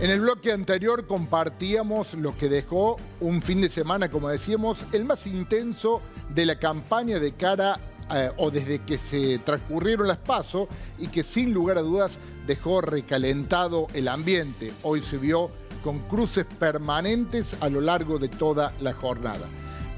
En el bloque anterior compartíamos lo que dejó un fin de semana, como decíamos, el más intenso de la campaña de cara eh, o desde que se transcurrieron las pasos y que sin lugar a dudas dejó recalentado el ambiente. Hoy se vio con cruces permanentes a lo largo de toda la jornada.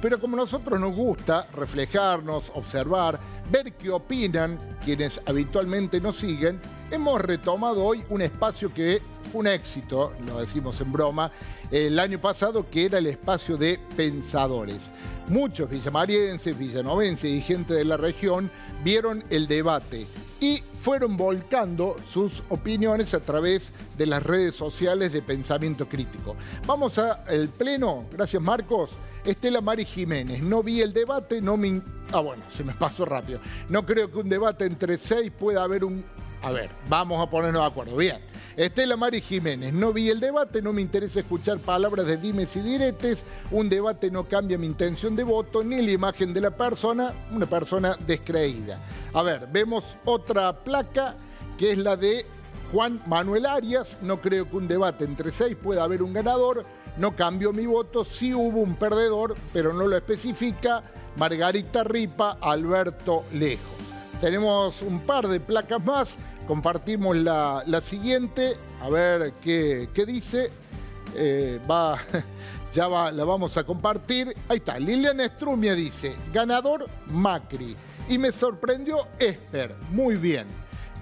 Pero como a nosotros nos gusta reflejarnos, observar, ver qué opinan quienes habitualmente nos siguen, hemos retomado hoy un espacio que fue un éxito, lo decimos en broma, el año pasado, que era el espacio de pensadores. Muchos villamarienses, villanovenses y gente de la región vieron el debate y fueron volcando sus opiniones a través de las redes sociales de pensamiento crítico. Vamos al pleno, gracias Marcos. Estela Mari Jiménez, no vi el debate, no me... Ah, bueno, se me pasó rápido. No creo que un debate entre seis pueda haber un... A ver, vamos a ponernos de acuerdo. Bien. Estela Mari Jiménez, no vi el debate, no me interesa escuchar palabras de dimes y diretes, un debate no cambia mi intención de voto ni la imagen de la persona, una persona descreída. A ver, vemos otra placa que es la de Juan Manuel Arias, no creo que un debate entre seis pueda haber un ganador, no cambió mi voto, sí hubo un perdedor, pero no lo especifica, Margarita Ripa, Alberto Lejos. Tenemos un par de placas más, compartimos la, siguiente, a ver qué, dice. Eh, va, ya va, la vamos a compartir. Ahí está, Liliana Estrumia dice, ganador Macri. Y me sorprendió Esper, muy bien.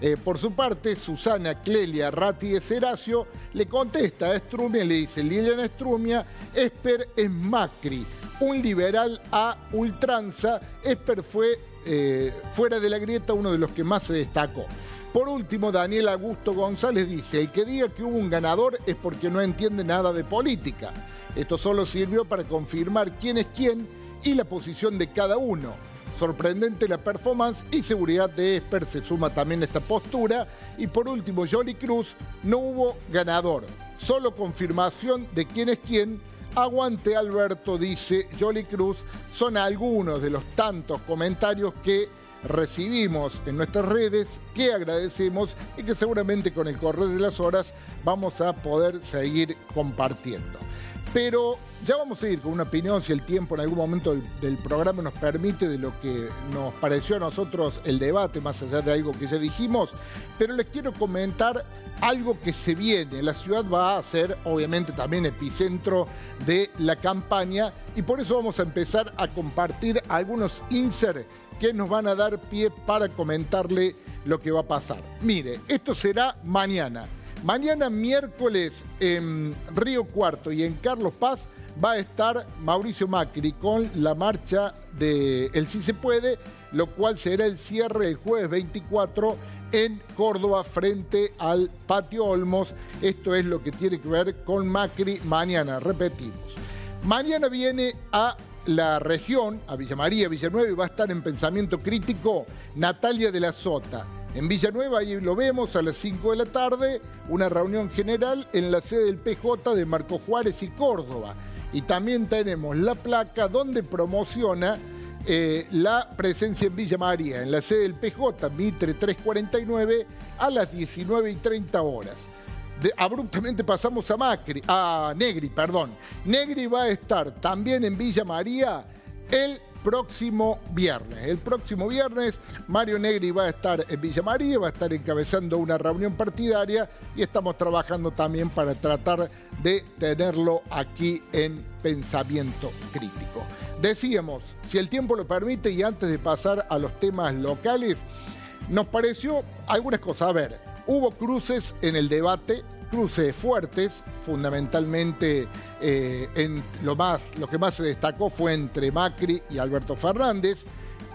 Eh, por su parte, Susana Clelia Ratti de Ceracio le contesta a Estrumia y le dice, Liliana Estrumia, Esper es Macri, un liberal a ultranza. Esper fue eh, fuera de la grieta uno de los que más se destacó. Por último, Daniel Augusto González dice, el que diga que hubo un ganador es porque no entiende nada de política. Esto solo sirvió para confirmar quién es quién y la posición de cada uno. Sorprendente la performance y seguridad de Esper se suma también a esta postura. Y por último, Johnny Cruz, no hubo ganador, solo confirmación de quién es quién. Aguante Alberto, dice Jolly Cruz. Son algunos de los tantos comentarios que recibimos en nuestras redes, que agradecemos y que seguramente con el correr de las horas vamos a poder seguir compartiendo. Pero ya vamos a ir con una opinión, si el tiempo en algún momento del, programa nos permite, de lo que nos pareció a nosotros el debate, más allá de algo que ya dijimos. Pero les quiero comentar algo que se viene. La ciudad va a ser, obviamente, también epicentro de la campaña y por eso vamos a empezar a compartir algunos inserts que nos van a dar pie para comentarle lo que va a pasar. Mire, esto será mañana. Mañana miércoles en Río Cuarto y en Carlos Paz va a estar Mauricio Macri con la marcha de El Sí Se Puede, lo cual será el cierre el jueves 24 en Córdoba frente al Patio Olmos. Esto es lo que tiene que ver con Macri mañana, repetimos. Mañana viene a la región, a Villa María, Villanueva, y va a estar en pensamiento crítico Natalia de la Sota. En Villanueva, ahí lo vemos a las 5 de la tarde, una reunión general en la sede del PJ de Marco Juárez y Córdoba. Y también tenemos la placa donde promociona eh, la presencia en Villa María, en la sede del PJ, Mitre 349, a las 19 y 30 horas. Abruptamente pasamos a Macri, a Negri, perdón. Negri va a estar también en Villa María el próximo viernes. El próximo viernes Mario Negri va a estar en Villa María, va a estar encabezando una reunión partidaria y estamos trabajando también para tratar de tenerlo aquí en Pensamiento Crítico. Decíamos, si el tiempo lo permite y antes de pasar a los temas locales, nos pareció algunas cosas. A ver, hubo cruces en el debate, cruces fuertes, fundamentalmente eh, lo, más, lo que más se destacó fue entre Macri y Alberto Fernández.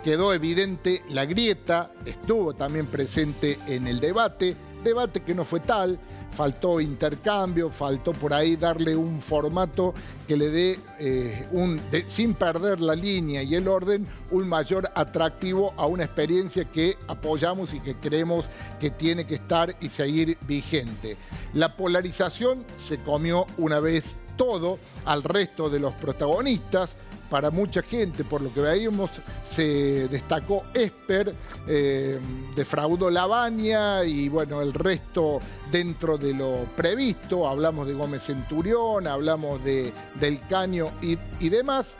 Quedó evidente la grieta, estuvo también presente en el debate, debate que no fue tal, faltó intercambio, faltó por ahí darle un formato que le dé, eh, un, sin perder la línea y el orden, un mayor atractivo a una experiencia que apoyamos y que creemos que tiene que estar y seguir vigente. La polarización se comió una vez todo al resto de los protagonistas, para mucha gente, por lo que veíamos, se destacó Esper, eh, defraudó Lavania y bueno, el resto dentro de lo previsto. Hablamos de Gómez Centurión, hablamos de, del Caño y, demás.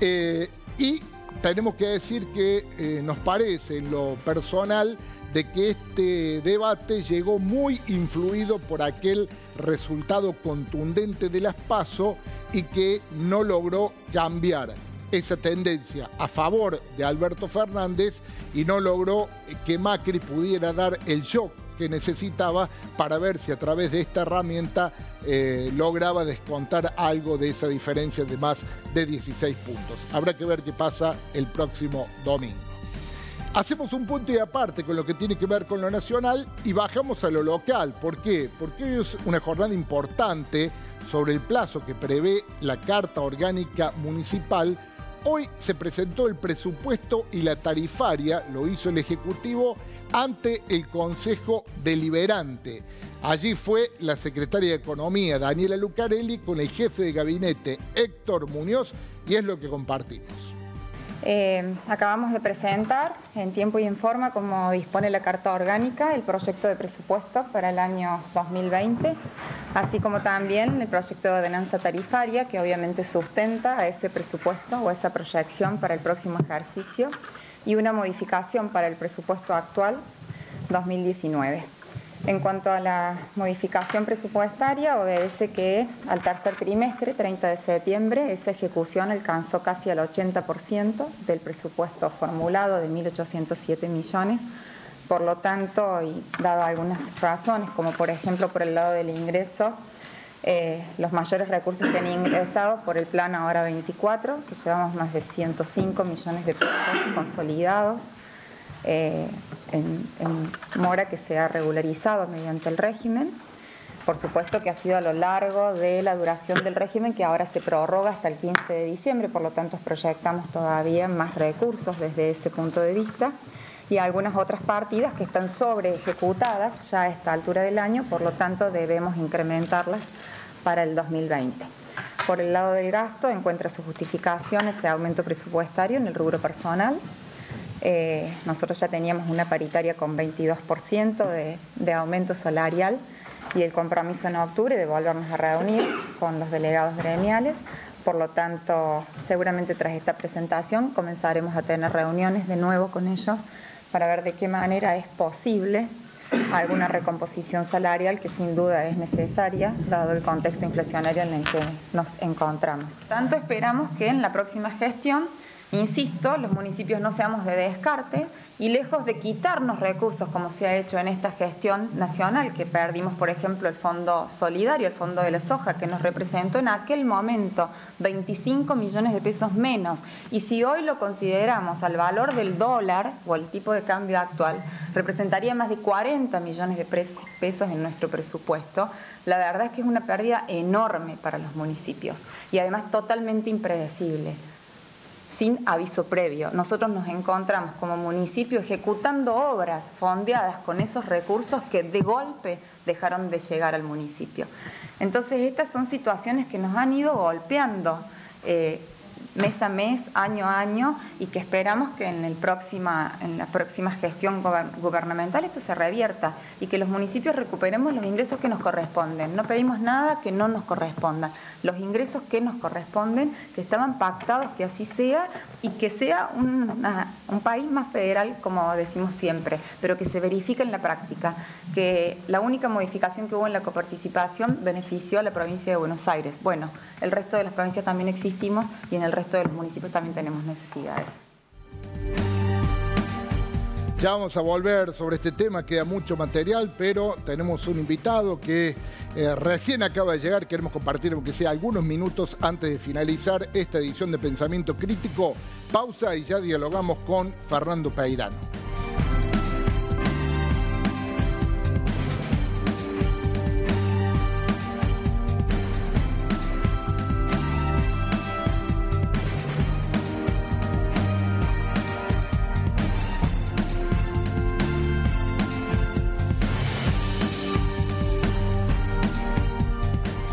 Eh, y tenemos que decir que eh, nos parece en lo personal de que este debate llegó muy influido por aquel resultado contundente de las PASO y que no logró cambiar esa tendencia a favor de Alberto Fernández y no logró que Macri pudiera dar el shock que necesitaba para ver si a través de esta herramienta eh, lograba descontar algo de esa diferencia de más de 16 puntos. Habrá que ver qué pasa el próximo domingo. Hacemos un punto y aparte con lo que tiene que ver con lo nacional y bajamos a lo local. ¿Por qué? Porque es una jornada importante sobre el plazo que prevé la Carta Orgánica Municipal. Hoy se presentó el presupuesto y la tarifaria, lo hizo el Ejecutivo, ante el Consejo Deliberante. Allí fue la secretaria de Economía, Daniela Lucarelli, con el jefe de gabinete, Héctor Muñoz, y es lo que compartimos. Eh, acabamos de presentar en tiempo y en forma, como dispone la Carta Orgánica, el proyecto de presupuesto para el año 2020, así como también el proyecto de ordenanza tarifaria, que obviamente sustenta a ese presupuesto o esa proyección para el próximo ejercicio, y una modificación para el presupuesto actual 2019. En cuanto a la modificación presupuestaria, obedece que al tercer trimestre, 30 de septiembre, esa ejecución alcanzó casi el 80% del presupuesto formulado de 1.807 millones. Por lo tanto, y dado algunas razones, como por ejemplo por el lado del ingreso, eh, los mayores recursos que han ingresado por el plan ahora 24, que llevamos más de 105 millones de pesos consolidados eh, en, mora que se ha regularizado mediante el régimen. Por supuesto que ha sido a lo largo de la duración del régimen que ahora se prorroga hasta el 15 de diciembre, por lo tanto proyectamos todavía más recursos desde ese punto de vista y algunas otras partidas que están sobre ejecutadas ya a esta altura del año, por lo tanto debemos incrementarlas para el 2020. Por el lado del gasto encuentra su justificación ese aumento presupuestario en el rubro personal, eh, nosotros ya teníamos una paritaria con 22% de, de, aumento salarial y el compromiso en octubre de volvernos a reunir con los delegados gremiales. Por lo tanto, seguramente tras esta presentación comenzaremos a tener reuniones de nuevo con ellos para ver de qué manera es posible alguna recomposición salarial que sin duda es necesaria dado el contexto inflacionario en el que nos encontramos. Tanto esperamos que en la próxima gestión Insisto, los municipios no seamos de descarte y lejos de quitarnos recursos como se ha hecho en esta gestión nacional, que perdimos, por ejemplo, el Fondo Solidario, el Fondo de la Soja, que nos representó en aquel momento 25 millones de pesos menos. Y si hoy lo consideramos al valor del dólar o el tipo de cambio actual, representaría más de 40 millones de pesos en nuestro presupuesto. La verdad es que es una pérdida enorme para los municipios y además totalmente impredecible sin aviso previo. Nosotros nos encontramos como municipio ejecutando obras fondeadas con esos recursos que de golpe dejaron de llegar al municipio. Entonces, estas son situaciones que nos han ido golpeando. Eh, mes a mes, año a año, y que esperamos que en, el próxima, en la próxima gestión gubernamental esto se revierta y que los municipios recuperemos los ingresos que nos corresponden. No pedimos nada que no nos corresponda. Los ingresos que nos corresponden, que estaban pactados, que así sea, y que sea un país más federal, como decimos siempre, pero que se verifique en la práctica, que la única modificación que hubo en la coparticipación benefició a la provincia de Buenos Aires. Bueno, el resto de las provincias también existimos y en el resto de los municipios también tenemos necesidades. Ya vamos a volver sobre este tema, queda mucho material, pero tenemos un invitado que eh, recién acaba de llegar, queremos compartir aunque sea algunos minutos antes de finalizar esta edición de Pensamiento Crítico. Pausa y ya dialogamos con Fernando Peirano.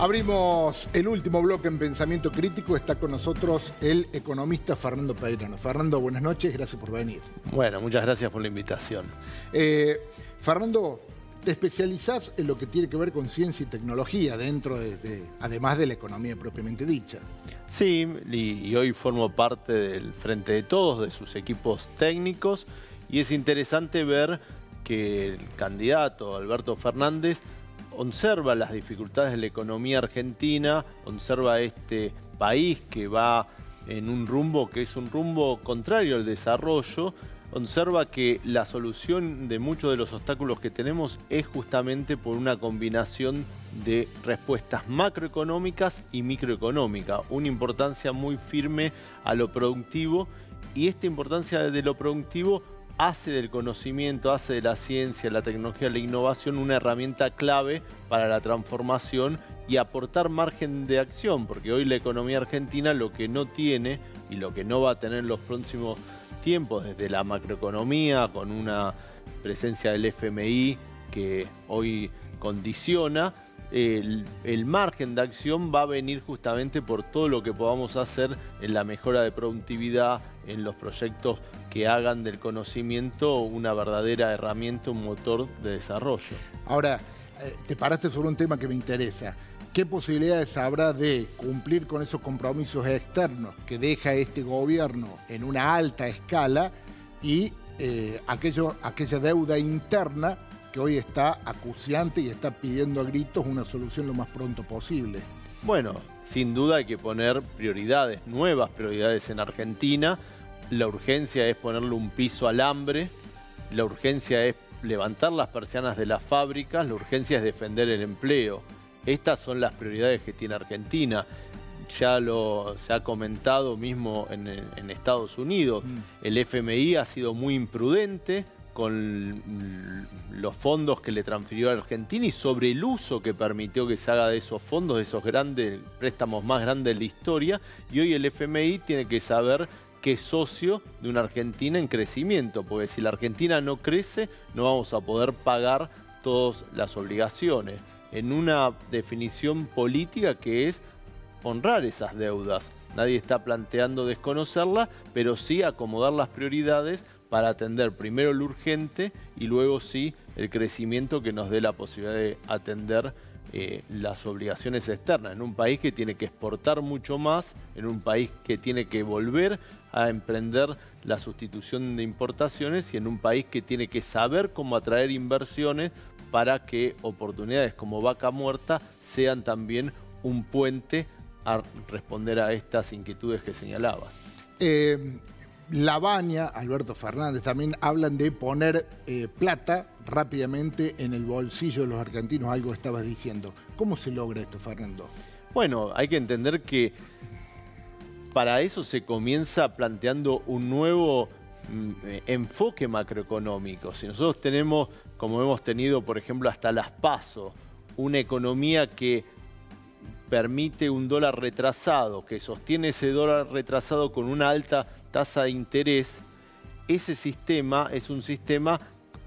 Abrimos el último bloque en Pensamiento Crítico. Está con nosotros el economista Fernando Peirano. Fernando, buenas noches, gracias por venir. Bueno, muchas gracias por la invitación. Eh, Fernando, te especializás en lo que tiene que ver con ciencia y tecnología dentro de, además de la economía propiamente dicha. Sí, y, hoy formo parte del Frente de Todos, de sus equipos técnicos, y es interesante ver que el candidato Alberto Fernández observa las dificultades de la economía argentina, observa este país que va en un rumbo que es un rumbo contrario al desarrollo, observa que la solución de muchos de los obstáculos que tenemos es justamente por una combinación de respuestas macroeconómicas y microeconómicas, una importancia muy firme a lo productivo y esta importancia de lo productivo hace del conocimiento, hace de la ciencia, la tecnología, la innovación una herramienta clave para la transformación y aportar margen de acción, porque hoy la economía argentina lo que no tiene y lo que no va a tener en los próximos tiempos, desde la macroeconomía, con una presencia del FMI que hoy condiciona, el, el, margen de acción va a venir justamente por todo lo que podamos hacer en la mejora de productividad, en los proyectos que hagan del conocimiento una verdadera herramienta, un motor de desarrollo. Ahora, eh, te paraste sobre un tema que me interesa. ¿Qué posibilidades habrá de cumplir con esos compromisos externos que deja este gobierno en una alta escala y eh, aquella deuda interna que hoy está acuciante y está pidiendo a gritos una solución lo más pronto posible? Bueno, sin duda hay que poner prioridades, nuevas prioridades en Argentina. La urgencia es ponerle un piso al hambre, la urgencia es levantar las persianas de las fábricas, la urgencia es defender el empleo. Estas son las prioridades que tiene Argentina. Ya lo se ha comentado mismo en, en Estados Unidos. Mm. El FMI ha sido muy imprudente, con los fondos que le transfirió a Argentina y sobre el uso que permitió que se haga de esos fondos, de esos grandes préstamos más grandes de la historia. Y hoy el FMI tiene que saber que es socio de una Argentina en crecimiento, porque si la Argentina no crece, no vamos a poder pagar todas las obligaciones. En una definición política que es honrar esas deudas. Nadie está planteando desconocerlas, pero sí acomodar las prioridades para atender primero lo urgente y luego sí el crecimiento que nos dé la posibilidad de atender eh, las obligaciones externas. En un país que tiene que exportar mucho más, en un país que tiene que volver a emprender la sustitución de importaciones y en un país que tiene que saber cómo atraer inversiones para que oportunidades como vaca muerta sean también un puente a responder a estas inquietudes que señalabas. Eh, Labaña, Alberto Fernández, también hablan de poner eh, plata rápidamente en el bolsillo de los argentinos, algo estabas diciendo. ¿Cómo se logra esto, Fernando? Bueno, hay que entender que para eso se comienza planteando un nuevo mm, eh, enfoque macroeconómico. Si nosotros tenemos, como hemos tenido, por ejemplo, hasta las PASO, una economía que permite un dólar retrasado, que sostiene ese dólar retrasado con una alta tasa de interés, ese sistema es un sistema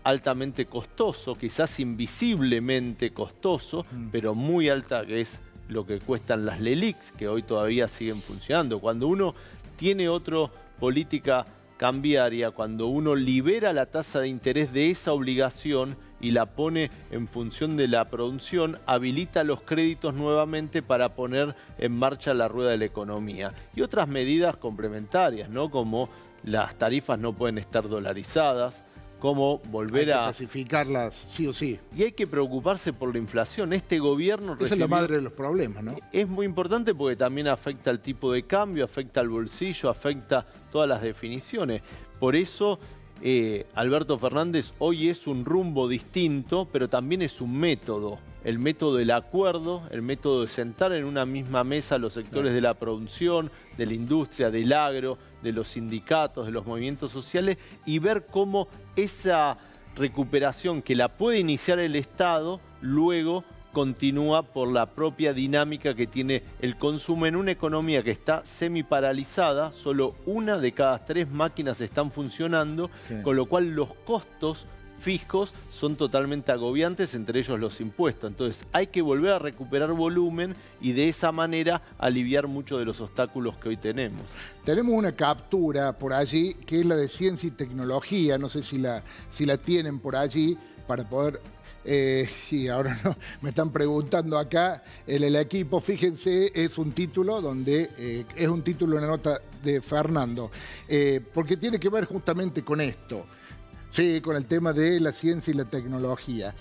altamente costoso, quizás invisiblemente costoso, mm. pero muy alta, que es lo que cuestan las LELIX, que hoy todavía siguen funcionando. Cuando uno tiene otra política cambiaria, cuando uno libera la tasa de interés de esa obligación y la pone en función de la producción, habilita los créditos nuevamente para poner en marcha la rueda de la economía. Y otras medidas complementarias, ¿no? como las tarifas no pueden estar dolarizadas, como volver a... clasificarlas sí o sí. Y hay que preocuparse por la inflación. Este gobierno... Esa es la madre de los problemas, ¿no? Es muy importante porque también afecta el tipo de cambio, afecta al bolsillo, afecta todas las definiciones. Por eso eh, Alberto Fernández hoy es un rumbo distinto, pero también es un método. El método del acuerdo, el método de sentar en una misma mesa los sectores de la producción, de la industria, del agro, de los sindicatos, de los movimientos sociales y ver cómo esa recuperación que la puede iniciar el Estado luego continúa por la propia dinámica que tiene el consumo en una economía que está semi paralizada, solo una de cada tres máquinas están funcionando, con lo cual los costos fijos son totalmente agobiantes, entre ellos los impuestos. Entonces hay que volver a recuperar volumen y de esa manera aliviar muchos de los obstáculos que hoy tenemos. Tenemos una captura por allí que es la de ciencia y tecnología, no sé si la, si la tienen por allí para poder eh, sí, ahora no, me están preguntando acá, en el equipo, fíjense, es un título donde, eh, es un título, una nota de Fernando, eh, porque tiene que ver justamente con esto. Sí, con el tema de la ciencia y la tecnología.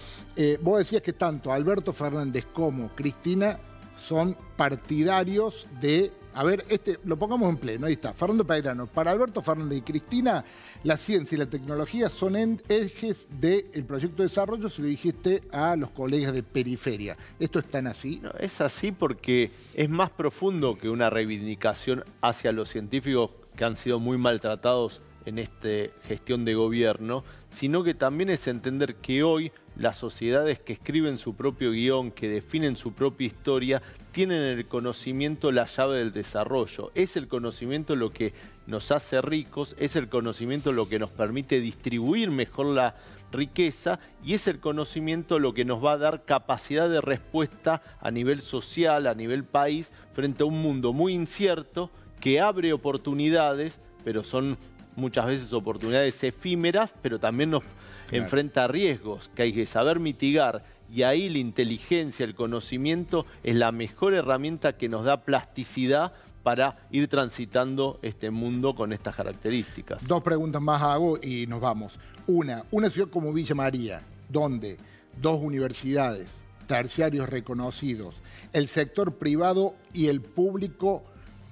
vos decías que tanto Alberto Fernández como Cristina son partidarios de a ver, este lo pongamos en pleno, ahí está. Fernando Peirano, para Alberto Fernández y Cristina, la ciencia y la tecnología son ejes del proyecto de desarrollo, si lo dijiste a los colegas de periferia. ¿Esto es tan así? No, es así porque es más profundo que una reivindicación hacia los científicos que han sido muy maltratados en esta gestión de gobierno, sino que también es entender que hoy las sociedades que escriben su propio guion, que definen su propia historia, tienen el conocimiento la llave del desarrollo. Es el conocimiento lo que nos hace ricos, es el conocimiento lo que nos permite distribuir mejor la riqueza y es el conocimiento lo que nos va a dar capacidad de respuesta a nivel social, a nivel país, frente a un mundo muy incierto que abre oportunidades, pero son muchas veces oportunidades efímeras, pero también nos enfrenta riesgos que hay que saber mitigar y ahí la inteligencia, el conocimiento es la mejor herramienta que nos da plasticidad para ir transitando este mundo con estas características. Dos preguntas más hago y nos vamos. Una, una ciudad como Villa María, donde dos universidades, terciarios reconocidos, el sector privado y el público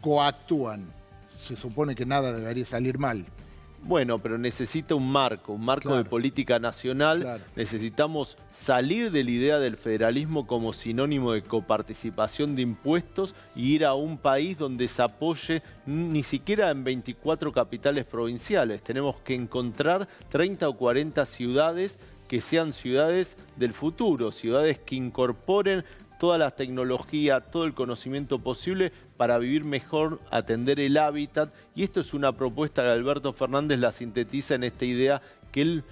coactúan. Se supone que nada debería salir mal. Bueno, pero necesita un marco, un marco de política nacional. Necesitamos salir de la idea del federalismo como sinónimo de coparticipación de impuestos y ir a un país donde se apoye ni siquiera en 24 capitales provinciales. Tenemos que encontrar 30 o 40 ciudades que sean ciudades del futuro, ciudades que incorporen toda la tecnología, todo el conocimiento posible para vivir mejor, atender el hábitat. Y esto es una propuesta que Alberto Fernández la sintetiza en esta idea que el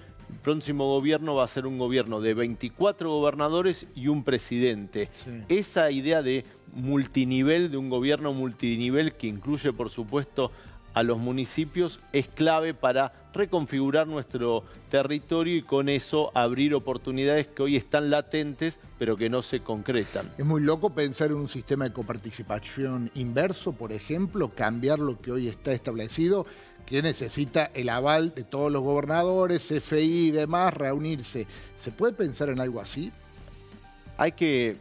próximo gobierno va a ser un gobierno de 24 gobernadores y un presidente. Esa idea de multinivel, de un gobierno multinivel que incluye, por supuesto, a los municipios es clave para reconfigurar nuestro territorio y con eso abrir oportunidades que hoy están latentes pero que no se concretan. Es muy loco pensar en un sistema de coparticipación inverso, por ejemplo, cambiar lo que hoy está establecido, que necesita el aval de todos los gobernadores, CFI y demás, reunirse. ¿Se puede pensar en algo así? Hay que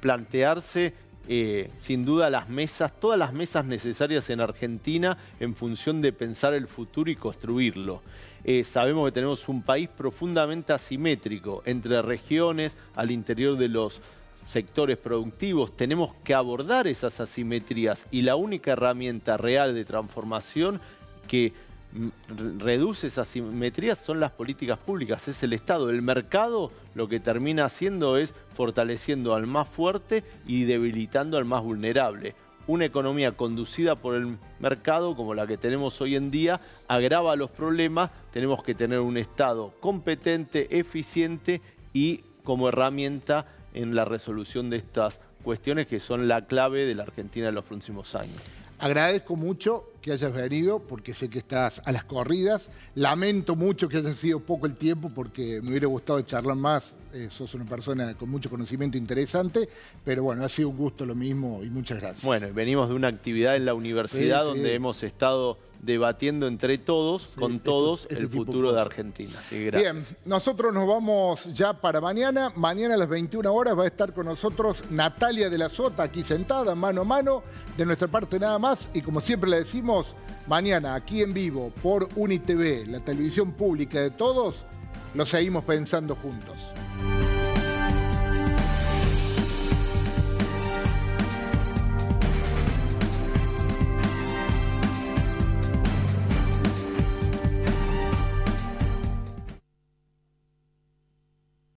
plantearse eh, sin duda las mesas, todas las mesas necesarias en Argentina en función de pensar el futuro y construirlo. Eh, sabemos que tenemos un país profundamente asimétrico entre regiones, al interior de los sectores productivos. Tenemos que abordar esas asimetrías y la única herramienta real de transformación que reduce esas simetrías son las políticas públicas, es el Estado. El mercado lo que termina haciendo es fortaleciendo al más fuerte y debilitando al más vulnerable. Una economía conducida por el mercado, como la que tenemos hoy en día, agrava los problemas. Tenemos que tener un Estado competente, eficiente y como herramienta en la resolución de estas cuestiones que son la clave de la Argentina en los próximos años. Agradezco mucho que hayas venido porque sé que estás a las corridas. Lamento mucho que haya sido poco el tiempo porque me hubiera gustado charlar más. Eh, sos una persona con mucho conocimiento interesante, pero bueno, ha sido un gusto lo mismo y muchas gracias. Bueno, venimos de una actividad en la universidad donde hemos estado debatiendo entre todos, con este todos, este el futuro de Argentina. Bien, nosotros nos vamos ya para mañana. Mañana a las 21 horas va a estar con nosotros Natalia de la Sota, aquí sentada, mano a mano. De nuestra parte nada más. Y como siempre le decimos, mañana aquí en vivo por UniTV, la televisión pública de todos, lo seguimos pensando juntos.